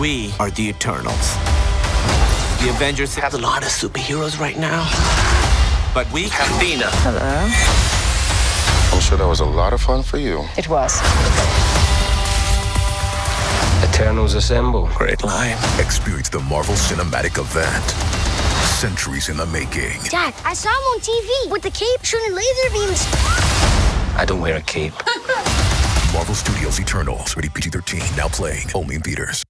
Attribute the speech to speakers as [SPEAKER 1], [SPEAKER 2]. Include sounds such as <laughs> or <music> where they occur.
[SPEAKER 1] We are the Eternals. The Avengers have a lot of superheroes right now. But we have Hello.
[SPEAKER 2] I'm sure that was a lot of fun for you.
[SPEAKER 3] It was.
[SPEAKER 4] Eternals assemble.
[SPEAKER 1] Great line.
[SPEAKER 5] Experience the Marvel Cinematic Event. Centuries in the making.
[SPEAKER 6] Dad, I saw him on TV with the cape shooting laser beams.
[SPEAKER 4] I don't wear a cape. <laughs>
[SPEAKER 5] Marvel Studios Eternals. Rated PG 13. Now playing. Only in theaters.